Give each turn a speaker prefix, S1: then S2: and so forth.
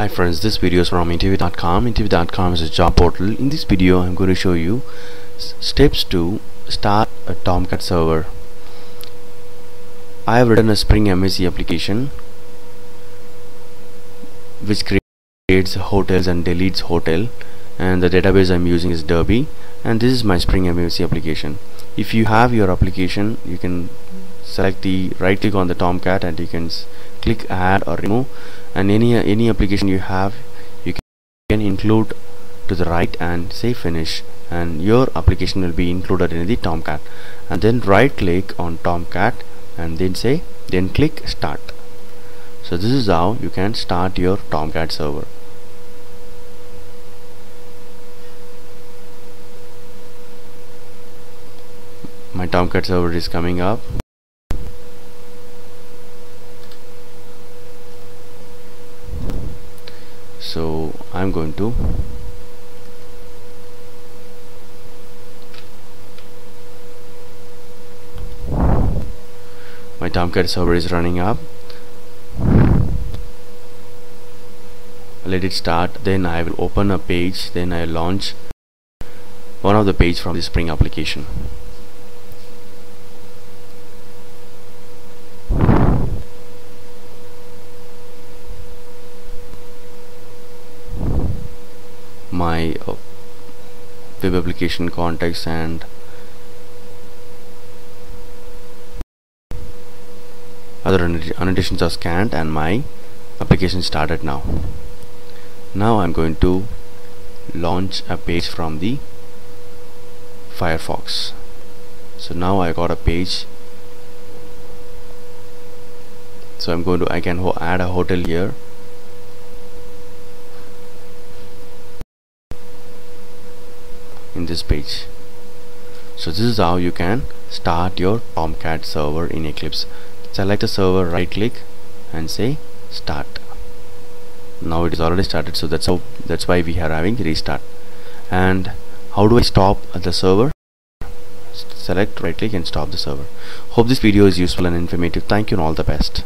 S1: Hi friends, this video is from interview.com. Interview.com is a job portal. In this video, I'm going to show you steps to start a Tomcat server. I have written a Spring MVC application which creates hotels and deletes hotel and the database I'm using is Derby and this is my Spring MVC application. If you have your application, you can select the right click on the Tomcat and you can click add or remove and any any application you have you can include to the right and say finish. And your application will be included in the Tomcat. And then right click on Tomcat and then say then click start. So this is how you can start your Tomcat server. My Tomcat server is coming up so I'm going to my Tomcat server is running up. Let it start then I will open a page then I launch one of the page from the Spring application my uh, web application context and other annotations are scanned and my application started now. Now I'm going to launch a page from the Firefox. So now I got a page. So I'm going to I can add a hotel here in this page. So this is how you can start your Tomcat server in Eclipse. Select a server right click and say start. Now it is already started so that's how that's why we are having restart. And how do I stop the server? Select right click and stop the server. Hope this video is useful and informative. Thank you and all the best